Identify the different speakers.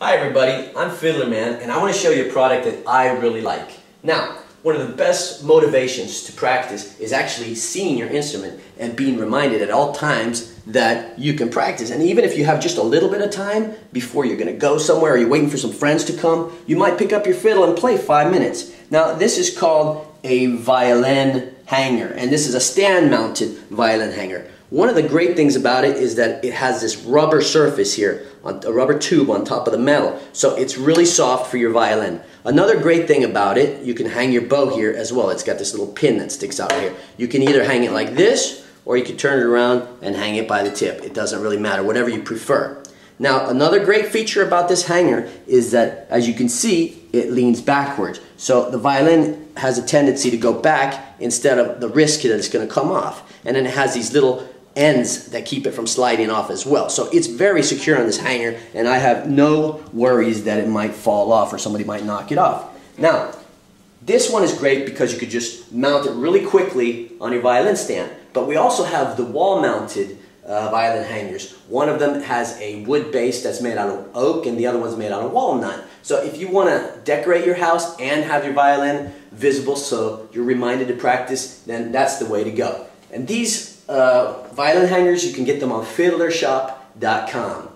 Speaker 1: Hi everybody, I'm Fiddlerman and I want to show you a product that I really like. Now, one of the best motivations to practice is actually seeing your instrument and being reminded at all times that you can practice. And even if you have just a little bit of time before you're going to go somewhere or you're waiting for some friends to come, you might pick up your fiddle and play five minutes. Now, this is called a violin hanger, and this is a stand mounted violin hanger. One of the great things about it is that it has this rubber surface here, a rubber tube on top of the metal, so it's really soft for your violin. Another great thing about it, you can hang your bow here as well. It's got this little pin that sticks out here. You can either hang it like this, or you can turn it around and hang it by the tip. It doesn't really matter, whatever you prefer. Now, another great feature about this hanger is that, as you can see, it leans backwards. So the violin has a tendency to go back instead of the risk that it's going to come off. And then it has these little ends that keep it from sliding off as well. So it's very secure on this hanger and I have no worries that it might fall off or somebody might knock it off. Now, this one is great because you could just mount it really quickly on your violin stand. But we also have the wall mounted uh, violin hangers. One of them has a wood base that's made out of oak and the other one's made out of walnut. So if you want to decorate your house and have your violin visible so you're reminded to practice, then that's the way to go. And these uh, violin hangers, you can get them on fiddlershop.com.